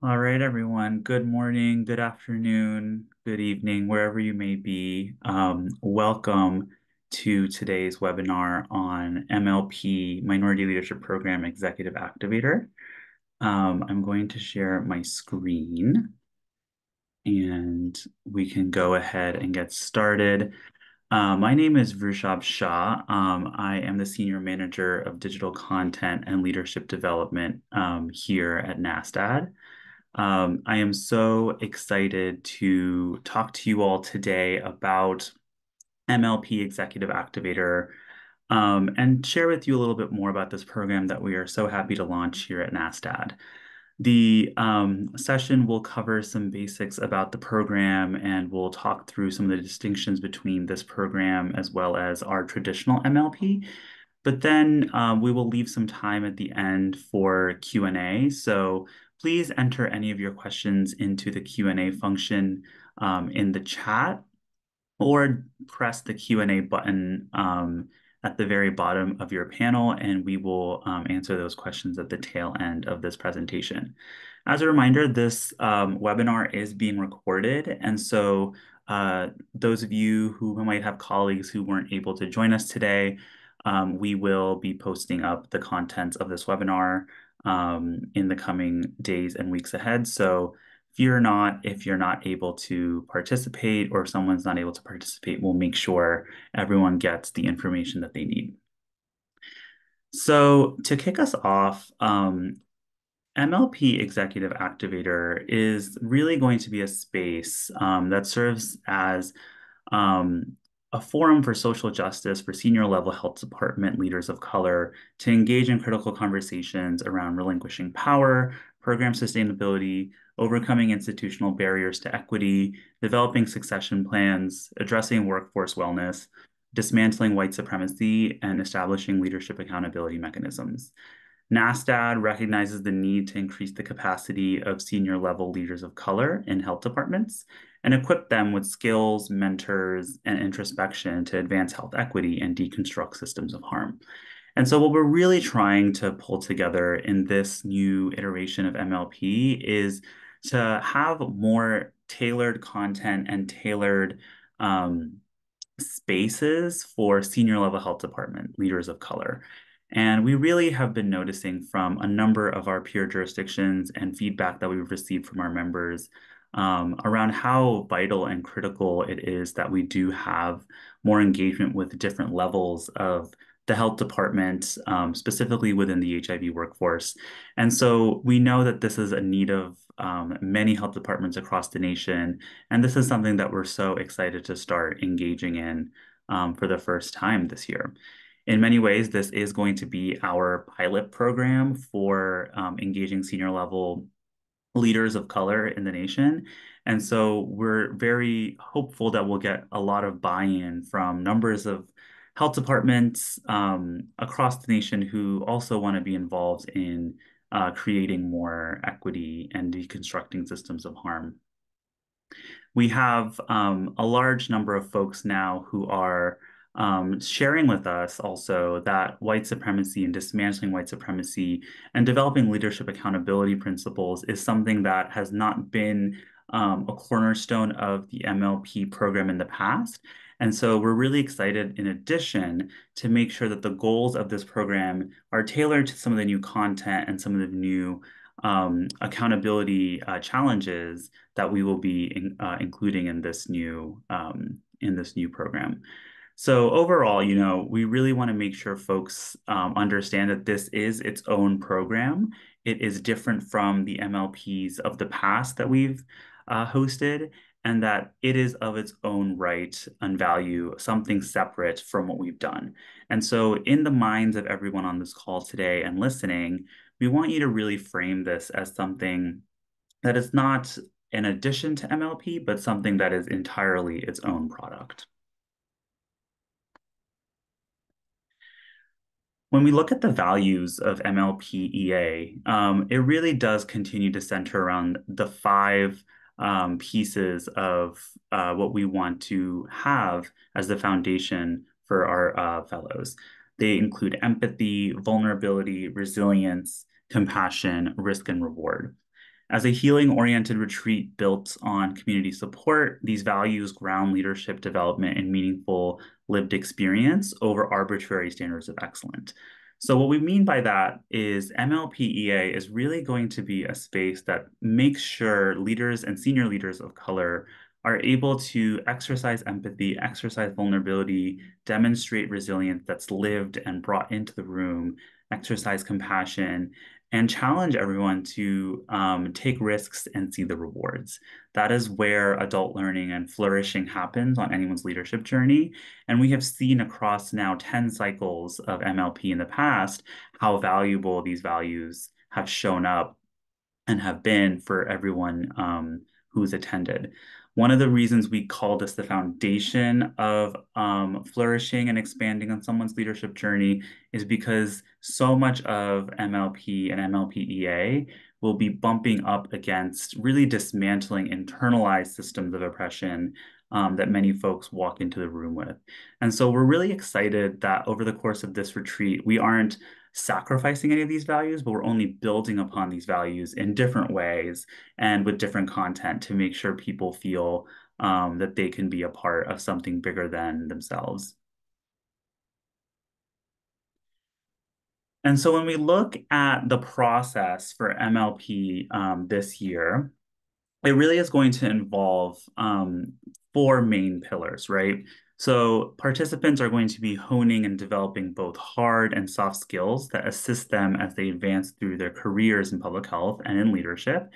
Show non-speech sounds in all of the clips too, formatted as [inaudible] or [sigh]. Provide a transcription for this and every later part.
All right, everyone. Good morning, good afternoon, good evening, wherever you may be. Um, welcome to today's webinar on MLP, Minority Leadership Program Executive Activator. Um, I'm going to share my screen and we can go ahead and get started. Uh, my name is Vrushab Shah. Um, I am the Senior Manager of Digital Content and Leadership Development um, here at NASTAD. Um, I am so excited to talk to you all today about MLP Executive Activator um, and share with you a little bit more about this program that we are so happy to launch here at NASTAD. The um, session will cover some basics about the program and we'll talk through some of the distinctions between this program as well as our traditional MLP. But then um, we will leave some time at the end for Q&A. So please enter any of your questions into the Q&A function um, in the chat or press the Q&A button um, at the very bottom of your panel, and we will um, answer those questions at the tail end of this presentation. As a reminder, this um, webinar is being recorded, and so uh, those of you who might have colleagues who weren't able to join us today, um, we will be posting up the contents of this webinar um, in the coming days and weeks ahead. So fear not if you're not able to participate or if someone's not able to participate, we'll make sure everyone gets the information that they need. So to kick us off, um, MLP Executive Activator is really going to be a space um, that serves as um, a forum for social justice for senior level health department leaders of color to engage in critical conversations around relinquishing power, program sustainability, overcoming institutional barriers to equity, developing succession plans, addressing workforce wellness, dismantling white supremacy, and establishing leadership accountability mechanisms. NASTAD recognizes the need to increase the capacity of senior level leaders of color in health departments and equip them with skills, mentors, and introspection to advance health equity and deconstruct systems of harm. And so what we're really trying to pull together in this new iteration of MLP is to have more tailored content and tailored um, spaces for senior level health department leaders of color. And we really have been noticing from a number of our peer jurisdictions and feedback that we've received from our members um, around how vital and critical it is that we do have more engagement with different levels of the health department, um, specifically within the HIV workforce. And so we know that this is a need of um, many health departments across the nation. And this is something that we're so excited to start engaging in um, for the first time this year. In many ways, this is going to be our pilot program for um, engaging senior level leaders of color in the nation. And so we're very hopeful that we'll get a lot of buy-in from numbers of health departments um, across the nation who also want to be involved in uh, creating more equity and deconstructing systems of harm. We have um, a large number of folks now who are um, sharing with us also that white supremacy and dismantling white supremacy and developing leadership accountability principles is something that has not been um, a cornerstone of the MLP program in the past. And so we're really excited, in addition, to make sure that the goals of this program are tailored to some of the new content and some of the new um, accountability uh, challenges that we will be in, uh, including in this new um, in this new program. So overall, you know, we really want to make sure folks um, understand that this is its own program. It is different from the MLPs of the past that we've uh, hosted, and that it is of its own right and value, something separate from what we've done. And so in the minds of everyone on this call today and listening, we want you to really frame this as something that is not an addition to MLP, but something that is entirely its own product. When we look at the values of MLPEA, um, it really does continue to center around the five um, pieces of uh, what we want to have as the foundation for our uh, fellows. They include empathy, vulnerability, resilience, compassion, risk, and reward. As a healing oriented retreat built on community support, these values ground leadership development in meaningful lived experience over arbitrary standards of excellence. So what we mean by that is MLPEA is really going to be a space that makes sure leaders and senior leaders of color are able to exercise empathy, exercise vulnerability, demonstrate resilience that's lived and brought into the room, exercise compassion, and challenge everyone to um, take risks and see the rewards. That is where adult learning and flourishing happens on anyone's leadership journey. And we have seen across now 10 cycles of MLP in the past how valuable these values have shown up and have been for everyone um, who's attended. One of the reasons we call this the foundation of um, flourishing and expanding on someone's leadership journey is because so much of MLP and MLPEA will be bumping up against really dismantling internalized systems of oppression um, that many folks walk into the room with. And so we're really excited that over the course of this retreat, we aren't sacrificing any of these values, but we're only building upon these values in different ways and with different content to make sure people feel um, that they can be a part of something bigger than themselves. And so when we look at the process for MLP um, this year, it really is going to involve um, four main pillars, right? So participants are going to be honing and developing both hard and soft skills that assist them as they advance through their careers in public health and in leadership.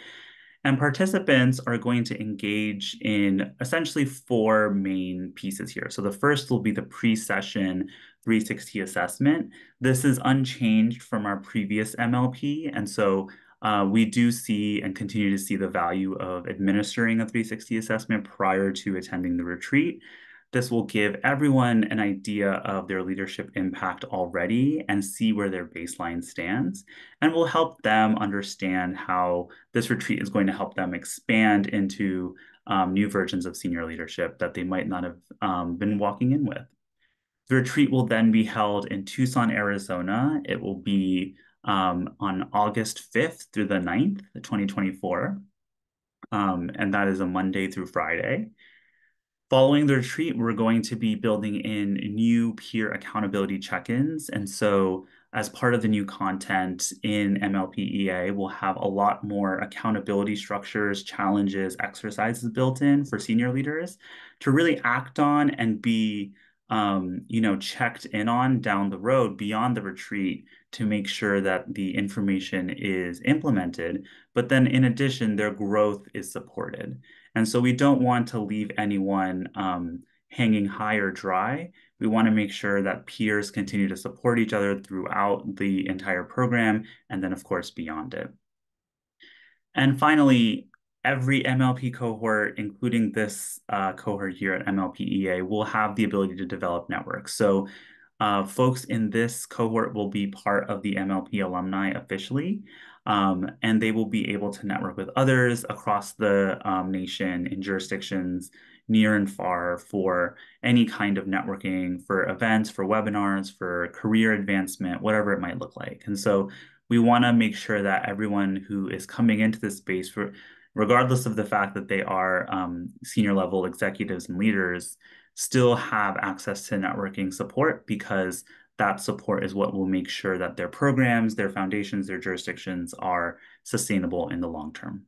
And participants are going to engage in essentially four main pieces here. So the first will be the pre-session 360 assessment. This is unchanged from our previous MLP. And so uh, we do see and continue to see the value of administering a 360 assessment prior to attending the retreat. This will give everyone an idea of their leadership impact already and see where their baseline stands, and will help them understand how this retreat is going to help them expand into um, new versions of senior leadership that they might not have um, been walking in with. The retreat will then be held in Tucson, Arizona. It will be um, on August 5th through the 9th, 2024. Um, and that is a Monday through Friday. Following the retreat, we're going to be building in new peer accountability check-ins. And so as part of the new content in MLPEA, we'll have a lot more accountability structures, challenges, exercises built in for senior leaders to really act on and be um, you know, checked in on down the road beyond the retreat to make sure that the information is implemented. But then in addition, their growth is supported. And so we don't want to leave anyone um, hanging high or dry. We want to make sure that peers continue to support each other throughout the entire program, and then of course beyond it. And finally, every MLP cohort, including this uh, cohort here at MLPEA, will have the ability to develop networks. So uh, folks in this cohort will be part of the MLP alumni officially, um, and they will be able to network with others across the um, nation in jurisdictions near and far for any kind of networking, for events, for webinars, for career advancement, whatever it might look like. And so we want to make sure that everyone who is coming into this space, for regardless of the fact that they are um, senior level executives and leaders, still have access to networking support because that support is what will make sure that their programs, their foundations, their jurisdictions are sustainable in the long term.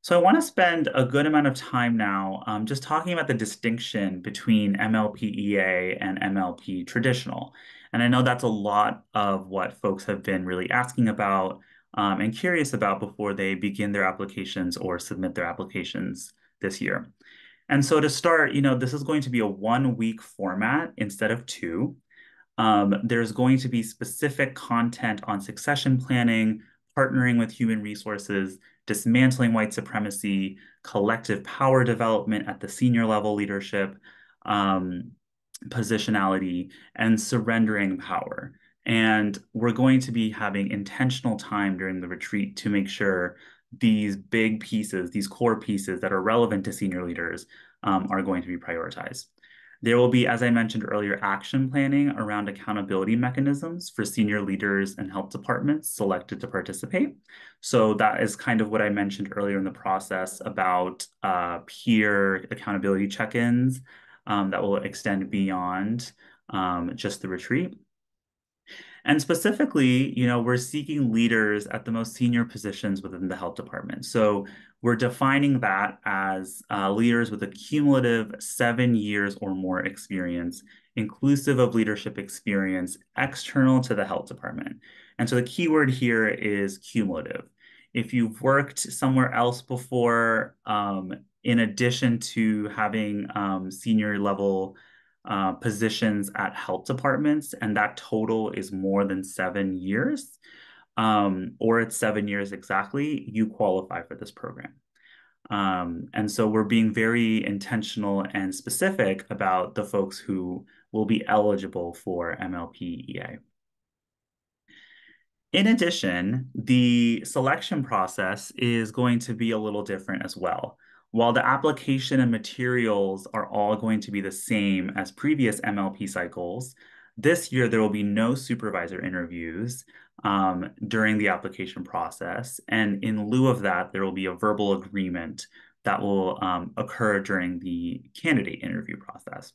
So I want to spend a good amount of time now um, just talking about the distinction between MLPEA and MLP traditional. And I know that's a lot of what folks have been really asking about um, and curious about before they begin their applications or submit their applications this year. And so to start, you know, this is going to be a one week format instead of two. Um, there's going to be specific content on succession planning, partnering with human resources, dismantling white supremacy, collective power development at the senior level leadership, um, positionality, and surrendering power. And we're going to be having intentional time during the retreat to make sure these big pieces, these core pieces that are relevant to senior leaders um, are going to be prioritized. There will be, as I mentioned earlier, action planning around accountability mechanisms for senior leaders and health departments selected to participate. So that is kind of what I mentioned earlier in the process about uh, peer accountability check-ins um, that will extend beyond um, just the retreat. And specifically, you know, we're seeking leaders at the most senior positions within the health department. So we're defining that as uh, leaders with a cumulative seven years or more experience, inclusive of leadership experience external to the health department. And so the keyword here is cumulative. If you've worked somewhere else before, um, in addition to having um, senior level uh, positions at health departments, and that total is more than seven years, um, or it's seven years exactly, you qualify for this program. Um, and so we're being very intentional and specific about the folks who will be eligible for MLP-EA. In addition, the selection process is going to be a little different as well. While the application and materials are all going to be the same as previous MLP cycles, this year there will be no supervisor interviews um, during the application process. And in lieu of that, there will be a verbal agreement that will um, occur during the candidate interview process.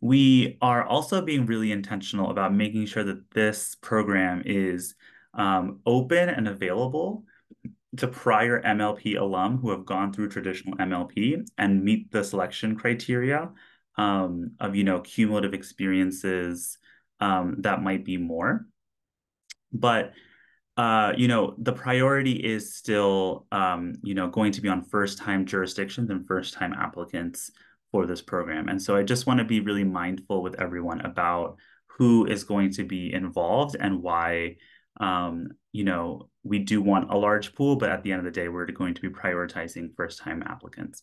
We are also being really intentional about making sure that this program is um, open and available to prior MLP alum who have gone through traditional MLP and meet the selection criteria um, of, you know, cumulative experiences um, that might be more. But, uh, you know, the priority is still, um, you know, going to be on first-time jurisdictions and first-time applicants for this program. And so I just want to be really mindful with everyone about who is going to be involved and why um, you know, we do want a large pool, but at the end of the day, we're going to be prioritizing first-time applicants.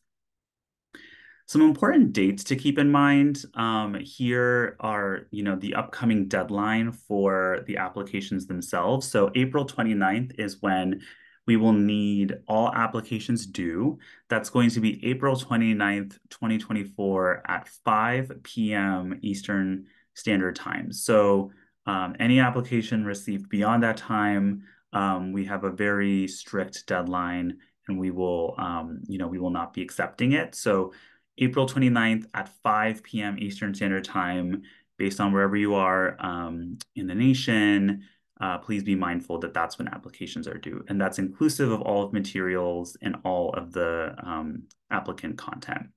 Some important dates to keep in mind um, here are, you know, the upcoming deadline for the applications themselves. So April 29th is when we will need all applications due. That's going to be April 29th, 2024 at 5 p.m. Eastern Standard Time. So um, any application received beyond that time, um, we have a very strict deadline and we will, um, you know, we will not be accepting it. So April 29th at 5 p.m. Eastern Standard Time, based on wherever you are um, in the nation, uh, please be mindful that that's when applications are due. And that's inclusive of all of materials and all of the um, applicant content.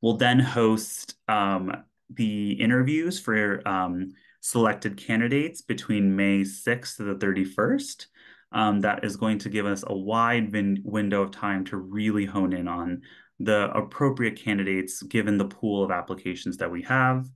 We'll then host um, the interviews for um, selected candidates between May 6th to the 31st. Um, that is going to give us a wide win window of time to really hone in on the appropriate candidates given the pool of applications that we have.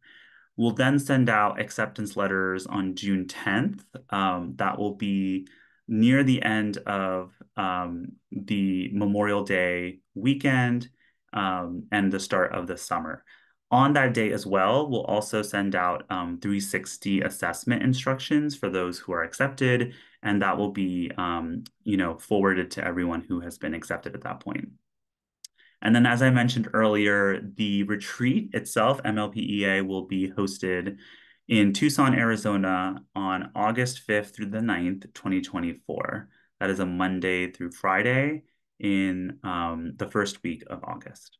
We'll then send out acceptance letters on June 10th. Um, that will be near the end of um, the Memorial Day weekend um, and the start of the summer on that day as well, we'll also send out um, 360 assessment instructions for those who are accepted, and that will be, um, you know, forwarded to everyone who has been accepted at that point. And then, as I mentioned earlier, the retreat itself, MLPEA, will be hosted in Tucson, Arizona on August 5th through the 9th, 2024. That is a Monday through Friday in um, the first week of August.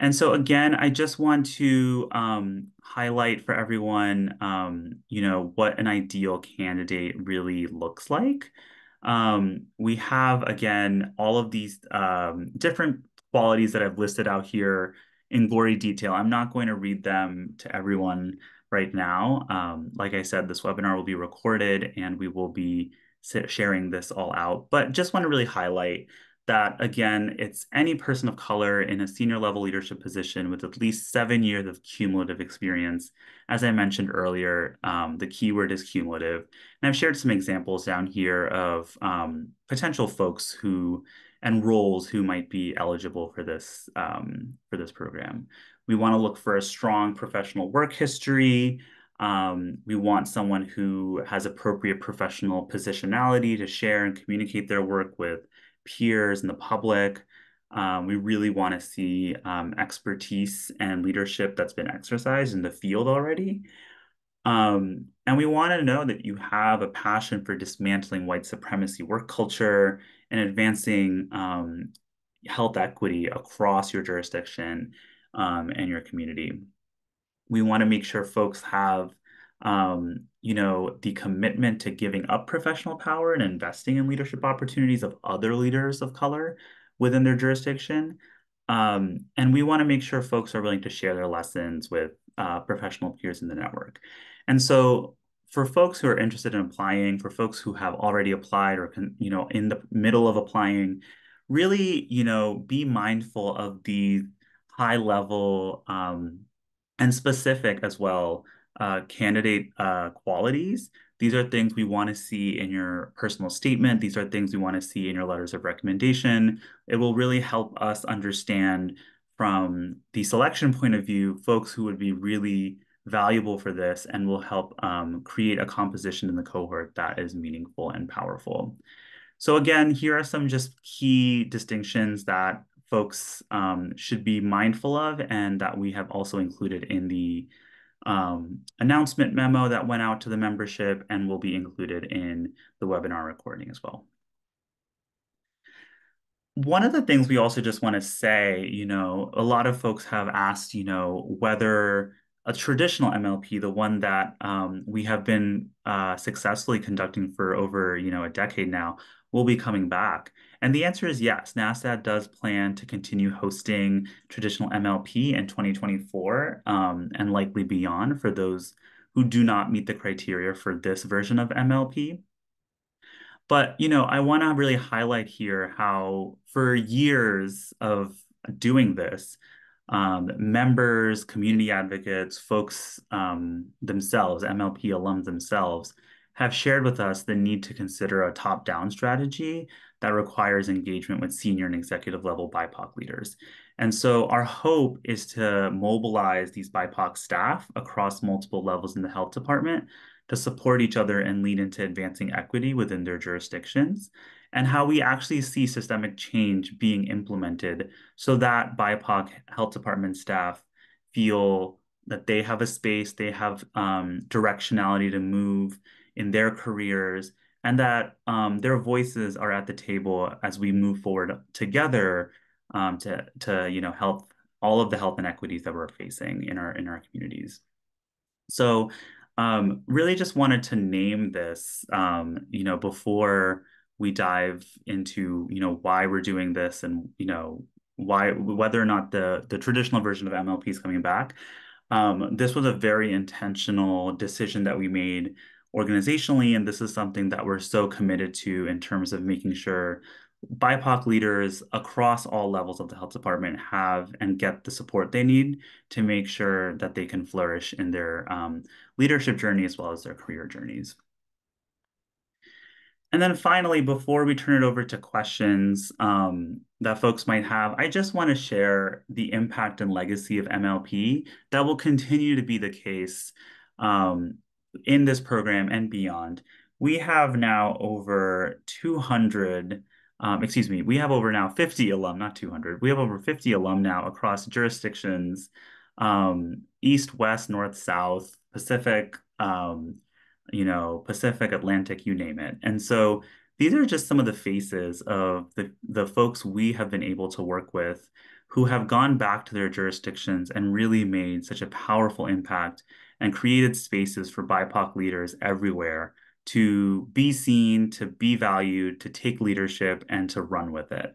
And so again, I just want to um, highlight for everyone, um, you know, what an ideal candidate really looks like. Um, we have, again, all of these um, different qualities that I've listed out here in glory detail. I'm not going to read them to everyone right now. Um, like I said, this webinar will be recorded and we will be sharing this all out, but just want to really highlight that again, it's any person of color in a senior level leadership position with at least seven years of cumulative experience. As I mentioned earlier, um, the keyword is cumulative. And I've shared some examples down here of um, potential folks who and roles who might be eligible for this um, for this program. We want to look for a strong professional work history. Um, we want someone who has appropriate professional positionality to share and communicate their work with peers and the public. Um, we really want to see um, expertise and leadership that's been exercised in the field already. Um, and we want to know that you have a passion for dismantling white supremacy work culture and advancing um, health equity across your jurisdiction um, and your community. We want to make sure folks have um, you know, the commitment to giving up professional power and investing in leadership opportunities of other leaders of color within their jurisdiction. Um, and we want to make sure folks are willing to share their lessons with uh, professional peers in the network. And so for folks who are interested in applying, for folks who have already applied or, can, you know, in the middle of applying, really, you know, be mindful of the high level um, and specific as well uh, candidate uh, qualities. These are things we want to see in your personal statement. These are things we want to see in your letters of recommendation. It will really help us understand from the selection point of view, folks who would be really valuable for this and will help um, create a composition in the cohort that is meaningful and powerful. So again, here are some just key distinctions that folks um, should be mindful of and that we have also included in the um, announcement memo that went out to the membership and will be included in the webinar recording as well. One of the things we also just want to say, you know, a lot of folks have asked, you know, whether a traditional MLP, the one that um, we have been uh, successfully conducting for over, you know, a decade now, will be coming back. And the answer is yes. NASTAD does plan to continue hosting traditional MLP in 2024 um, and likely beyond for those who do not meet the criteria for this version of MLP. But, you know, I want to really highlight here how for years of doing this, um, members, community advocates, folks um, themselves, MLP alums themselves, have shared with us the need to consider a top-down strategy that requires engagement with senior and executive level BIPOC leaders. And so our hope is to mobilize these BIPOC staff across multiple levels in the health department to support each other and lead into advancing equity within their jurisdictions and how we actually see systemic change being implemented so that BIPOC health department staff feel that they have a space, they have um, directionality to move in their careers, and that um, their voices are at the table as we move forward together um, to to you know help all of the health inequities that we're facing in our in our communities. So um, really just wanted to name this, um, you know, before we dive into, you know, why we're doing this and, you know, why whether or not the the traditional version of MLP is coming back. Um, this was a very intentional decision that we made organizationally, and this is something that we're so committed to in terms of making sure BIPOC leaders across all levels of the health department have and get the support they need to make sure that they can flourish in their um, leadership journey as well as their career journeys. And then finally, before we turn it over to questions um, that folks might have, I just want to share the impact and legacy of MLP that will continue to be the case um, in this program and beyond. We have now over 200, um, excuse me, we have over now 50 alum, not 200. We have over 50 alum now across jurisdictions, um, East, West, North, South, Pacific, um, you know, Pacific, Atlantic, you name it. And so these are just some of the faces of the, the folks we have been able to work with who have gone back to their jurisdictions and really made such a powerful impact and created spaces for BIPOC leaders everywhere to be seen, to be valued, to take leadership, and to run with it.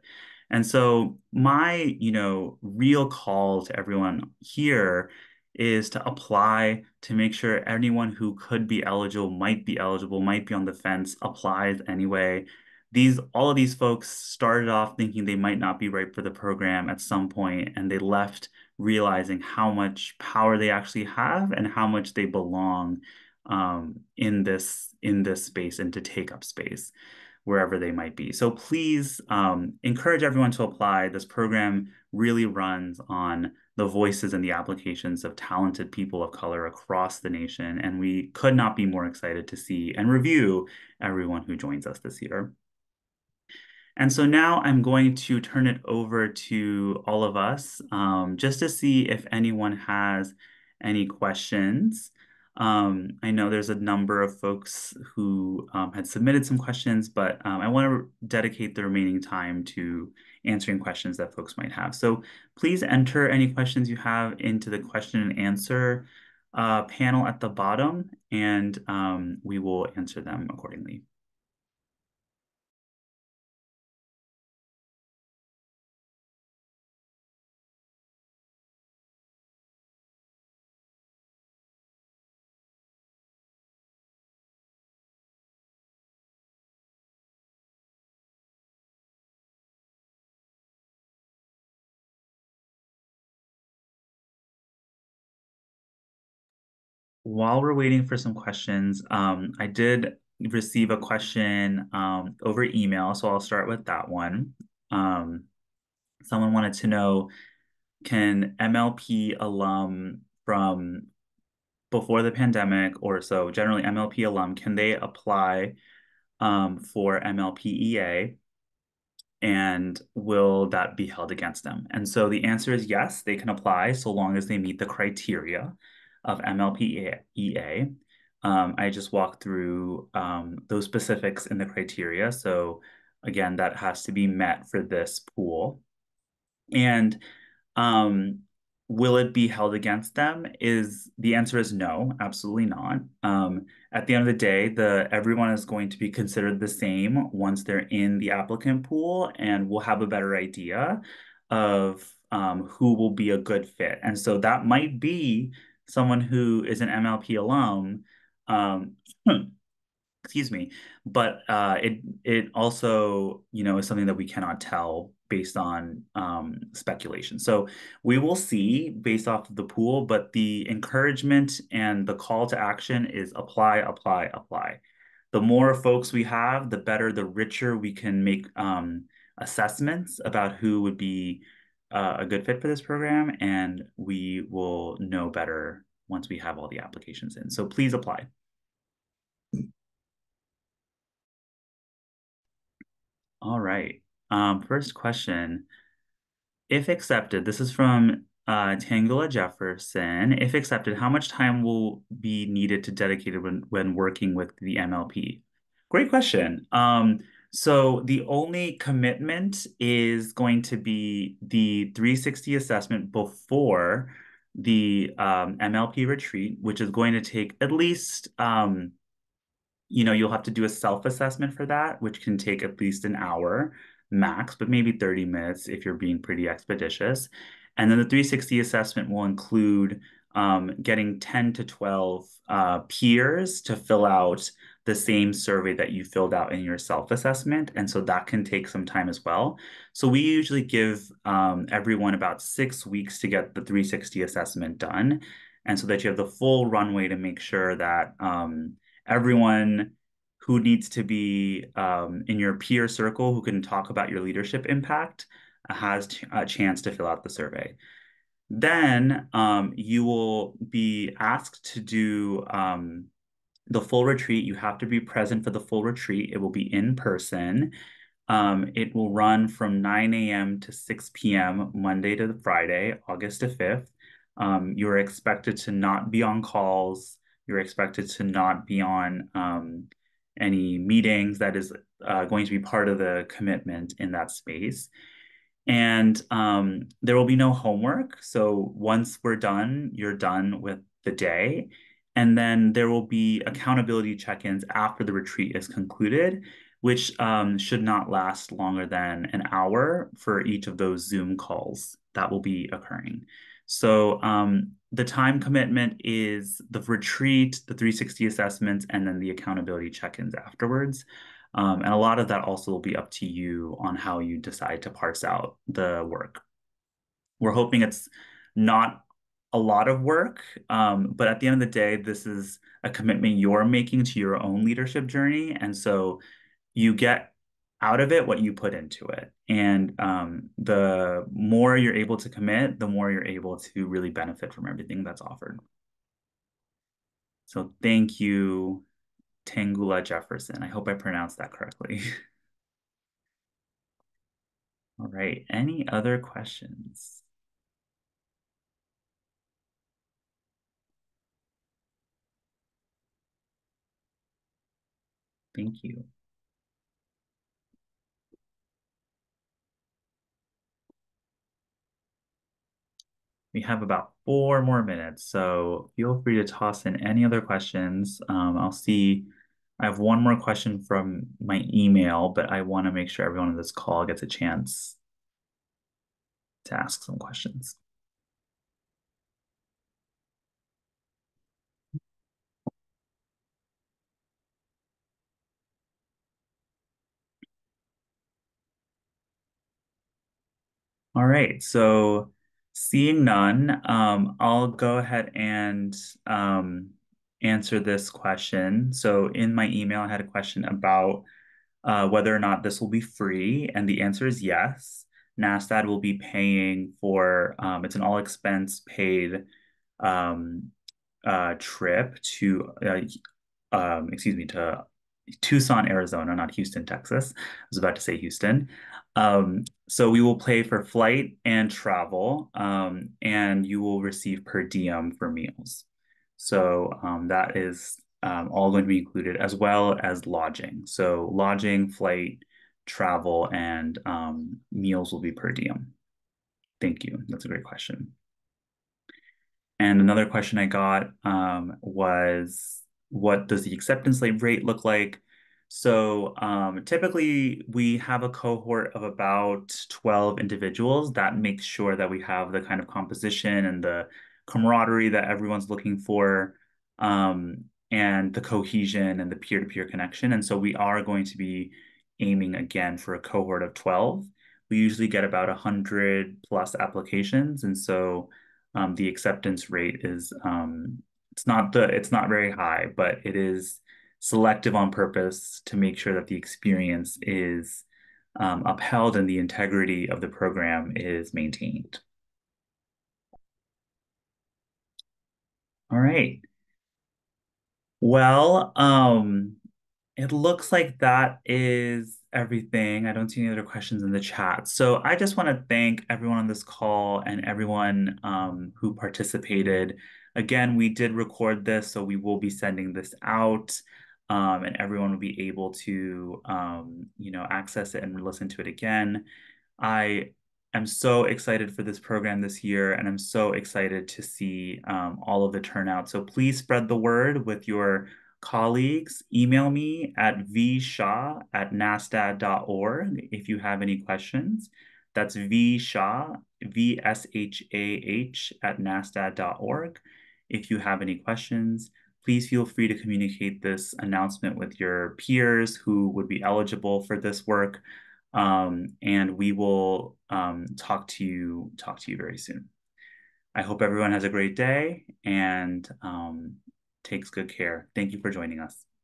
And so my, you know, real call to everyone here is to apply to make sure anyone who could be eligible, might be eligible, might be on the fence, applies anyway. These all of these folks started off thinking they might not be right for the program at some point, and they left realizing how much power they actually have and how much they belong um, in this in this space and to take up space wherever they might be. So please um, encourage everyone to apply. This program really runs on the voices and the applications of talented people of color across the nation. And we could not be more excited to see and review everyone who joins us this year. And so now I'm going to turn it over to all of us um, just to see if anyone has any questions. Um, I know there's a number of folks who um, had submitted some questions, but um, I want to dedicate the remaining time to answering questions that folks might have. So please enter any questions you have into the question and answer uh, panel at the bottom, and um, we will answer them accordingly. While we're waiting for some questions, um, I did receive a question um, over email, so I'll start with that one. Um, someone wanted to know, can MLP alum from before the pandemic or so, generally MLP alum, can they apply um, for MLPEA? and will that be held against them? And so the answer is yes, they can apply so long as they meet the criteria of MLPEA. Um, I just walked through um, those specifics in the criteria. So again, that has to be met for this pool. And um, will it be held against them? Is the answer is no, absolutely not. Um, at the end of the day, the everyone is going to be considered the same once they're in the applicant pool, and we'll have a better idea of um, who will be a good fit. And so that might be someone who is an MLP alum, um, [clears throat] excuse me, but uh, it it also you know is something that we cannot tell based on um, speculation. So we will see based off of the pool, but the encouragement and the call to action is apply, apply, apply. The more folks we have, the better, the richer we can make um, assessments about who would be uh, a good fit for this program, and we will know better once we have all the applications in. So please apply. All right. Um, first question. If accepted, this is from uh, Tangula Jefferson. If accepted, how much time will be needed to dedicate when, when working with the MLP? Great question. Um, so the only commitment is going to be the 360 assessment before the um, MLP retreat, which is going to take at least, um, you know, you'll have to do a self-assessment for that, which can take at least an hour max, but maybe 30 minutes if you're being pretty expeditious. And then the 360 assessment will include um, getting 10 to 12 uh, peers to fill out the same survey that you filled out in your self-assessment. And so that can take some time as well. So we usually give um, everyone about six weeks to get the 360 assessment done. And so that you have the full runway to make sure that um, everyone who needs to be um, in your peer circle who can talk about your leadership impact uh, has a chance to fill out the survey. Then um, you will be asked to do um, the full retreat. You have to be present for the full retreat. It will be in person. Um, it will run from 9 a.m. to 6 p.m. Monday to Friday, August the 5th. Um, you're expected to not be on calls. You're expected to not be on um, any meetings. That is uh, going to be part of the commitment in that space. And um, there will be no homework. So once we're done, you're done with the day. And then there will be accountability check-ins after the retreat is concluded, which um, should not last longer than an hour for each of those Zoom calls that will be occurring. So um, the time commitment is the retreat, the 360 assessments, and then the accountability check-ins afterwards. Um, and a lot of that also will be up to you on how you decide to parse out the work. We're hoping it's not a lot of work, um, but at the end of the day, this is a commitment you're making to your own leadership journey. And so you get out of it what you put into it. And um, the more you're able to commit, the more you're able to really benefit from everything that's offered. So thank you, Tangula Jefferson. I hope I pronounced that correctly. [laughs] All right. Any other questions? Thank you. We have about four more minutes, so feel free to toss in any other questions. Um, I'll see. I have one more question from my email, but I want to make sure everyone on this call gets a chance to ask some questions. All right, so seeing none, um, I'll go ahead and um, answer this question. So in my email, I had a question about uh, whether or not this will be free, and the answer is yes. NASTAD will be paying for um, it's an all expense paid um, uh, trip to uh, um, excuse me to Tucson, Arizona, not Houston, Texas. I was about to say Houston. Um, so we will pay for flight and travel, um, and you will receive per diem for meals. So um, that is um, all going to be included, as well as lodging. So lodging, flight, travel, and um, meals will be per diem. Thank you. That's a great question. And another question I got um, was, what does the acceptance rate look like? So um, typically we have a cohort of about 12 individuals that makes sure that we have the kind of composition and the camaraderie that everyone's looking for um, and the cohesion and the peer-to-peer connection. And so we are going to be aiming again for a cohort of 12. We usually get about 100 plus applications. And so um, the acceptance rate is um, it's not the it's not very high, but it is selective on purpose to make sure that the experience is um, upheld and the integrity of the program is maintained. All right. Well, um, it looks like that is everything. I don't see any other questions in the chat. So I just want to thank everyone on this call and everyone um, who participated. Again, we did record this, so we will be sending this out. Um, and everyone will be able to, um, you know, access it and listen to it again. I am so excited for this program this year, and I'm so excited to see um, all of the turnout. So please spread the word with your colleagues. Email me at vshah at nastad.org if you have any questions. That's vshah, V-S-H-A-H at nastad.org if you have any questions please feel free to communicate this announcement with your peers who would be eligible for this work. Um, and we will um, talk to you talk to you very soon. I hope everyone has a great day and um, takes good care. Thank you for joining us.